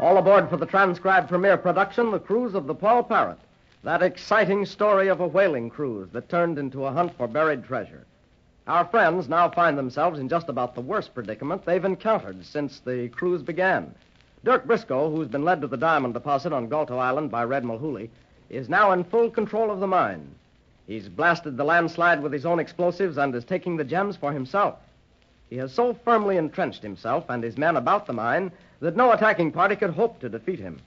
All aboard for the transcribed premiere production, The Cruise of the Poll Parrot. That exciting story of a whaling cruise that turned into a hunt for buried treasure. Our friends now find themselves in just about the worst predicament they've encountered since the cruise began. Dirk Briscoe, who's been led to the diamond deposit on Galto Island by Red Mulhooley, is now in full control of the mine. He's blasted the landslide with his own explosives and is taking the gems for himself. He has so firmly entrenched himself and his men about the mine that no attacking party could hope to defeat him.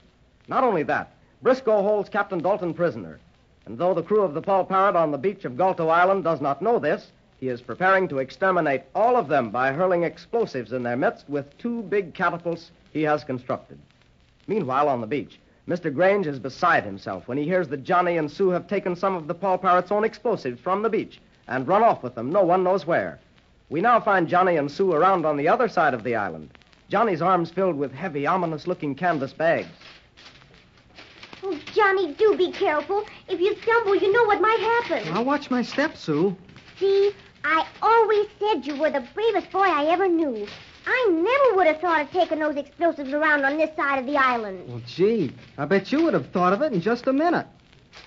Not only that, Briscoe holds Captain Dalton prisoner. And though the crew of the Poll Parrot on the beach of Galto Island does not know this, he is preparing to exterminate all of them by hurling explosives in their midst with two big catapults he has constructed. Meanwhile, on the beach, Mr. Grange is beside himself when he hears that Johnny and Sue have taken some of the Poll Parrot's own explosives from the beach and run off with them, no one knows where. We now find Johnny and Sue around on the other side of the island. Johnny's arms filled with heavy, ominous looking canvas bags. Oh, Johnny, do be careful. If you stumble, you know what might happen. I'll watch my step, Sue. See, I always said you were the bravest boy I ever knew. I never would have thought of taking those explosives around on this side of the island. Well, gee, I bet you would have thought of it in just a minute.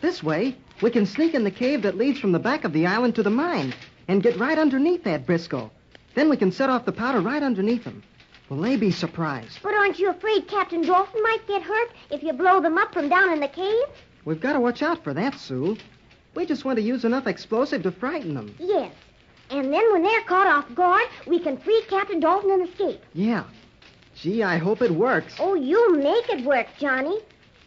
This way, we can sneak in the cave that leads from the back of the island to the mine and get right underneath that Briscoe. Then we can set off the powder right underneath them. Will they be surprised? But aren't you afraid Captain Dalton might get hurt if you blow them up from down in the cave? We've got to watch out for that, Sue. We just want to use enough explosive to frighten them. Yes. And then when they're caught off guard, we can free Captain Dalton and escape. Yeah. Gee, I hope it works. Oh, you'll make it work, Johnny.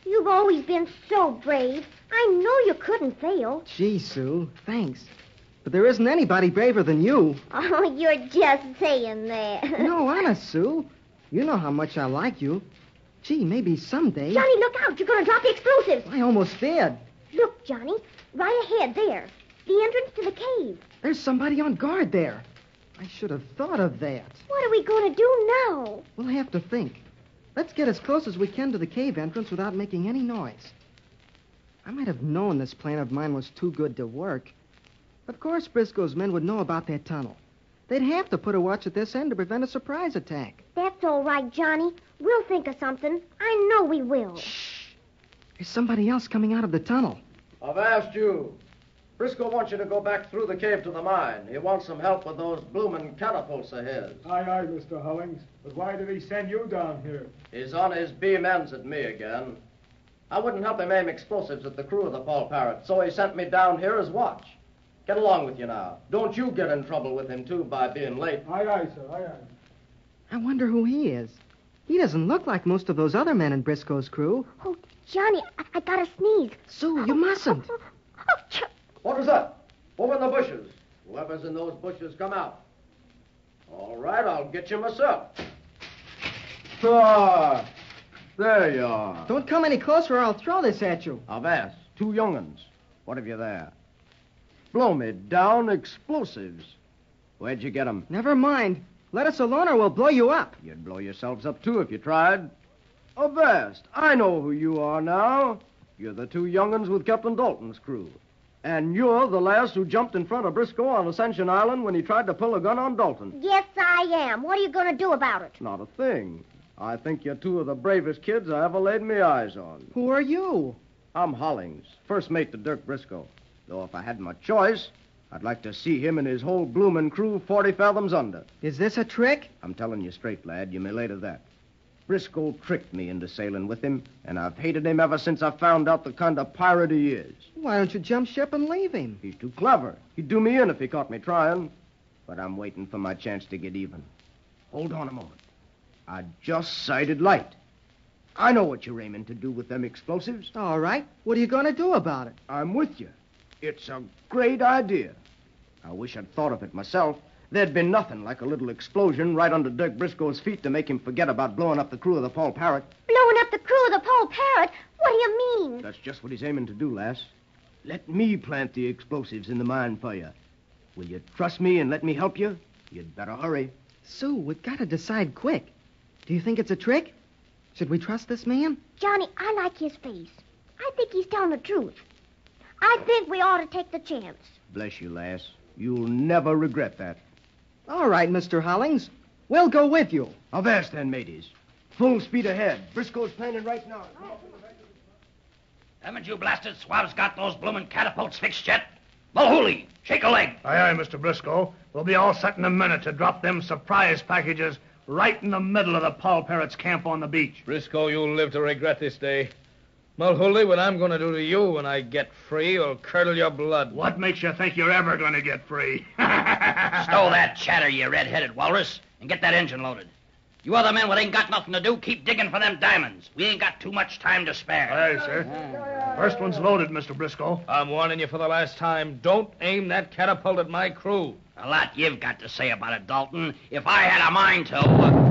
You've always been so brave. I know you couldn't fail. Gee, Sue, thanks. But there isn't anybody braver than you. Oh, you're just saying that. no, honest, Sue. You know how much I like you. Gee, maybe someday. Johnny, look out. You're going to drop the explosives. I almost did. Look, Johnny, right ahead there. The entrance to the cave. There's somebody on guard there. I should have thought of that. What are we going to do now? We'll have to think. Let's get as close as we can to the cave entrance without making any noise. I might have known this plan of mine was too good to work. Of course, Briscoe's men would know about that tunnel. They'd have to put a watch at this end to prevent a surprise attack. That's all right, Johnny. We'll think of something. I know we will. Shh. There's somebody else coming out of the tunnel. I've asked you. Briscoe wants you to go back through the cave to the mine. He wants some help with those bloomin' catapults of his. Aye, aye, Mr. Hollings. But why did he send you down here? He's on his beam ends at me again. I wouldn't help him aim explosives at the crew of the Poll Parrot, so he sent me down here as watch. Get along with you now. Don't you get in trouble with him, too, by being late. Aye, aye, sir, aye, aye. I wonder who he is. He doesn't look like most of those other men in Briscoe's crew. Oh, Johnny, I, I got to sneeze. Sue, you mustn't. What was that? Over in the bushes. Whoever's in those bushes, come out. All right, I'll get you myself. Ah, there you are. Don't come any closer or I'll throw this at you. I've asked. Two young'uns. What have you there? Blow me down explosives. Where'd you get 'em? Never mind. Let us alone or we'll blow you up. You'd blow yourselves up, too, if you tried. Oh, Avast, I know who you are now. You're the two young'uns with Captain Dalton's crew. And you're the lass who jumped in front of Briscoe on Ascension Island when he tried to pull a gun on Dalton. Yes, I am. What are you going to do about it? Not a thing. I think you're two of the bravest kids I ever laid my eyes on. Who are you? I'm Hollings, first mate to Dirk Briscoe. Though if I had my choice, I'd like to see him and his whole bloomin' crew 40 fathoms under. Is this a trick? I'm telling you straight, lad. You may lay to that. Briscoe tricked me into sailing with him, and I've hated him ever since I found out the kind of pirate he is. Why don't you jump ship and leave him? He's too clever. He'd do me in if he caught me trying. But I'm waiting for my chance to get even. Hold on a moment. I just sighted light. I know what you're aiming to do with them explosives. All right. What are you going to do about it? I'm with you. It's a great idea. I wish I'd thought of it myself. There'd been nothing like a little explosion right under Dirk Briscoe's feet to make him forget about blowing up the crew of the Poll Parrot. Blowing up the crew of the Poll Parrot? What do you mean? That's just what he's aiming to do, lass. Let me plant the explosives in the mine for you. Will you trust me and let me help you? You'd better hurry. Sue, we've got to decide quick. Do you think it's a trick? Should we trust this man? Johnny, I like his face. I think he's telling the truth. I think we ought to take the chance. Bless you, lass. You'll never regret that. All right, Mr. Hollings. We'll go with you. Avast then, mateys. full speed ahead. Briscoe's planning right now. Haven't you blasted swabs got those bloomin' catapults fixed yet? Mulhooley, shake a leg. Aye, aye, Mr. Briscoe. We'll be all set in a minute to drop them surprise packages right in the middle of the Poll Parrots' camp on the beach. Briscoe, you'll live to regret this day. Mulhooley, what I'm going to do to you when I get free will curdle your blood. What makes you think you're ever going to get free? Stow that chatter, you red-headed walrus, and get that engine loaded. You other men what ain't got nothing to do, keep digging for them diamonds. We ain't got too much time to spare. Aye, sir. First one's loaded, Mr. Briscoe. I'm warning you for the last time. Don't aim that catapult at my crew. A lot you've got to say about it, Dalton. If I had a mind to.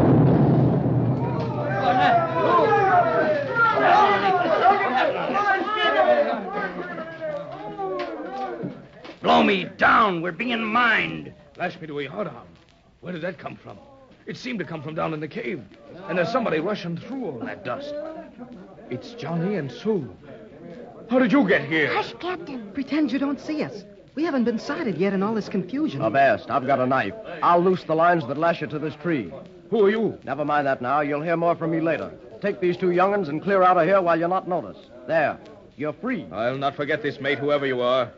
Blow me down. We're being mined. Lash me to a yardarm. Where did that come from? It seemed to come from down in the cave. And there's somebody rushing through all that dust. It's Johnny and Sue. How did you get here? Hush, Captain. Pretend you don't see us. We haven't been sighted yet in all this confusion. Avast, I've got a knife. I'll loose the lines that lash you to this tree. Who are you? Never mind that now. You'll hear more from me later. Take these two young'uns and clear out of here while you're not noticed. There. You're free. I'll not forget this, mate, whoever you are.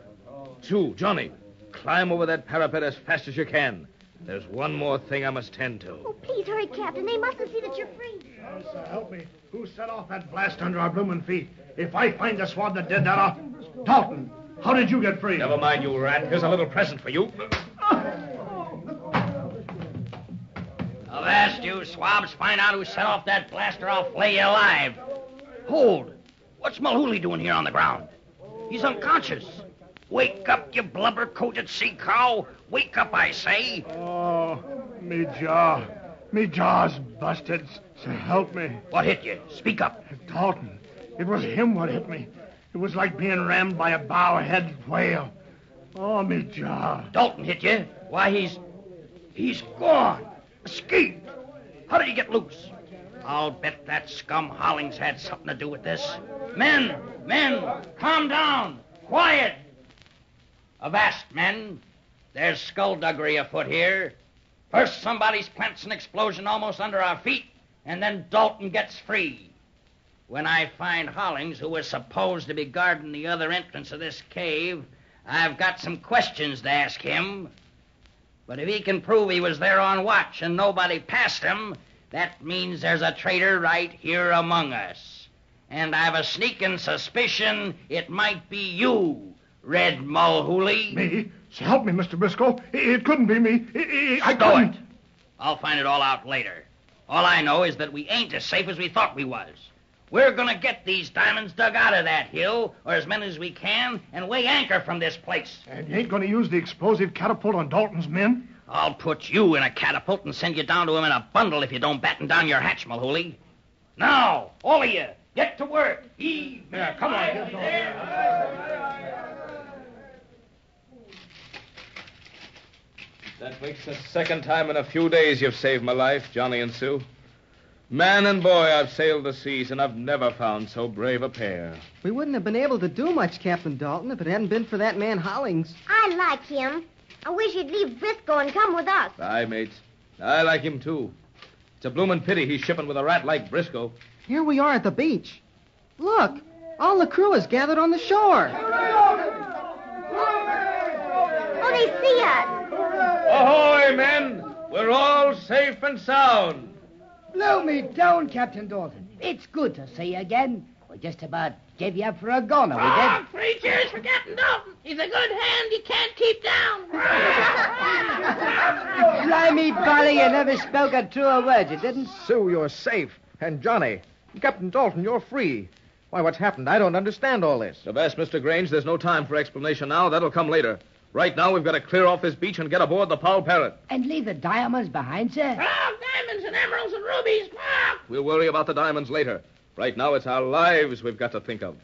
Sue, Johnny, climb over that parapet as fast as you can. There's one more thing I must tend to. Oh, please hurry, Captain. They mustn't see that you're free. So help me. Who set off that blast under our bloomin' feet? If I find the swab that did that, I'll... Dalton, how did you get free? Never mind, you rat. Here's a little present for you. Avast, you swabs. Find out who set off that blaster. I'll flay you alive. Hold. What's Mulhooley doing here on the ground? He's unconscious. Wake up, you blubber-coated sea cow. Wake up, I say. Oh, me jaw. Me jaw's busted. So help me. What hit you? Speak up. Dalton. It was him what hit me. It was like being rammed by a bow-head whale. Oh, me jaw. Dalton hit you. Why, he's. He's gone. Escaped. How did he get loose? I'll bet that scum Hollings had something to do with this. Men, men, calm down. Quiet. Avast, men. There's skullduggery afoot here. First, somebody's plants an explosion almost under our feet, and then Dalton gets free. When I find Hollings, who was supposed to be guarding the other entrance of this cave, I've got some questions to ask him. But if he can prove he was there on watch and nobody passed him, that means there's a traitor right here among us. And I've a sneaking suspicion it might be you, Red Mulhooley. Me? So help me, Mr. Briscoe. It, it couldn't be me. It, it, I Stow couldn't. it. I'll find it all out later. All I know is that we ain't as safe as we thought we was. We're gonna get these diamonds dug out of that hill, or as many as we can, and weigh anchor from this place. And you ain't going to use the explosive catapult on Dalton's men? I'll put you in a catapult and send you down to him in a bundle if you don't batten down your hatch, Mulhooley. Now, all of you, get to work. Eve, Yeah, come on. Get going. That makes the second time in a few days you've saved my life, Johnny and Sue. Man and boy, I've sailed the seas, and I've never found so brave a pair. We wouldn't have been able to do much, Captain Dalton, if it hadn't been for that man Hollings. I like him. I wish he'd leave Briscoe and come with us. Aye, mates. I like him, too. It's a bloomin' pity he's shipping with a rat like Briscoe. Here we are at the beach. Look, all the crew is gathered on the shore. Oh, they see us. Ahoy, men! We're all safe and sound. Blow me down, Captain Dalton. It's good to see you again. We just about gave you up for a goner, we did. Ah, Three cheers for Captain Dalton. He's a good hand he can't keep down. Blimey, Polly, you never spoke a truer word, you didn't? Sue, you're safe. And Johnny, Captain Dalton, you're free. Why, what's happened? I don't understand all this. The best, Mr. Grange. There's no time for explanation now. That'll come later. Right now, we've got to clear off this beach and get aboard the Poll Parrot. And leave the diamonds behind, sir? Oh, diamonds and emeralds and rubies. Ah. We'll worry about the diamonds later. Right now, it's our lives we've got to think of.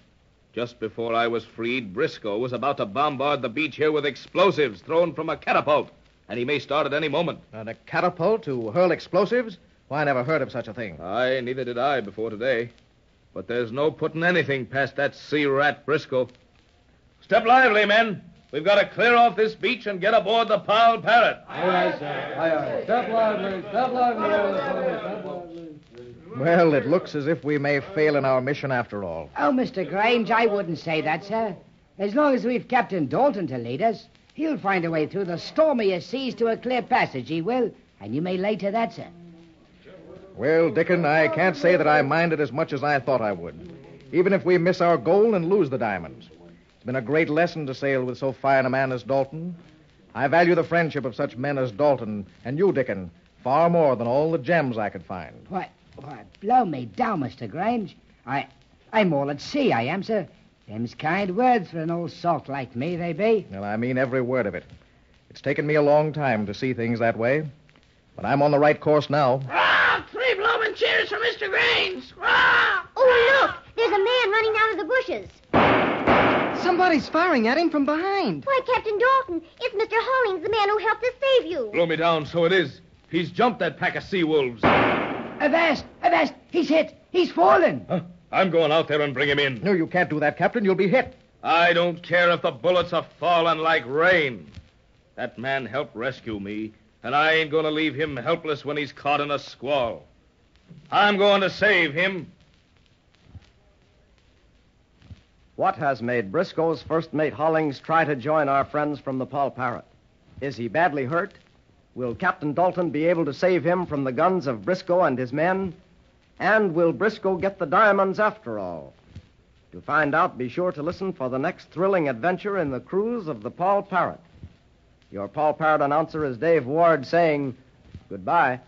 Just before I was freed, Briscoe was about to bombard the beach here with explosives thrown from a catapult. And he may start at any moment. And a catapult to hurl explosives? Why, I never heard of such a thing. Aye, neither did I before today. But there's no putting anything past that sea rat Briscoe. Step lively, men. We've got to clear off this beach and get aboard the Poll Parrot. Aye, aye, sir. Aye, aye. Step lively, step lively, step lively. Well, it looks as if we may fail in our mission after all. Oh, Mr. Grange, I wouldn't say that, sir. As long as we've Captain Dalton to lead us, he'll find a way through the stormiest seas to a clear passage, he will. And you may lay to that, sir. Well, Dickon, I can't say that I mind it as much as I thought I would. Even if we miss our goal and lose the diamonds. It's been a great lesson to sail with so fine a man as Dalton. I value the friendship of such men as Dalton and you, Dickon, far more than all the gems I could find. Why, why, blow me down, Mr. Grange. I, I'm all at sea, I am, sir. Them's kind words for an old salt like me, they be. Well, I mean every word of it. It's taken me a long time to see things that way, but I'm on the right course now. Ah, three blowing cheers for Mr. Grange. Ah! Oh, look! There's a man running out of the bushes. Somebody's firing at him from behind. Why, Captain Dalton, it's Mr. Hollings, the man who helped us save you. Blow me down, so it is. He's jumped that pack of sea wolves. Avast! Avast! He's hit! He's fallen! Huh? I'm going out there and bring him in. No, you can't do that, Captain. You'll be hit. I don't care if the bullets are falling like rain. That man helped rescue me, and I ain't going to leave him helpless when he's caught in a squall. I'm going to save him. What has made Briscoe's first mate Hollings try to join our friends from the Poll Parrot? Is he badly hurt? Will Captain Dalton be able to save him from the guns of Briscoe and his men? And will Briscoe get the diamonds after all? To find out, be sure to listen for the next thrilling adventure in the cruise of the Poll Parrot. Your Poll Parrot announcer is Dave Ward saying goodbye.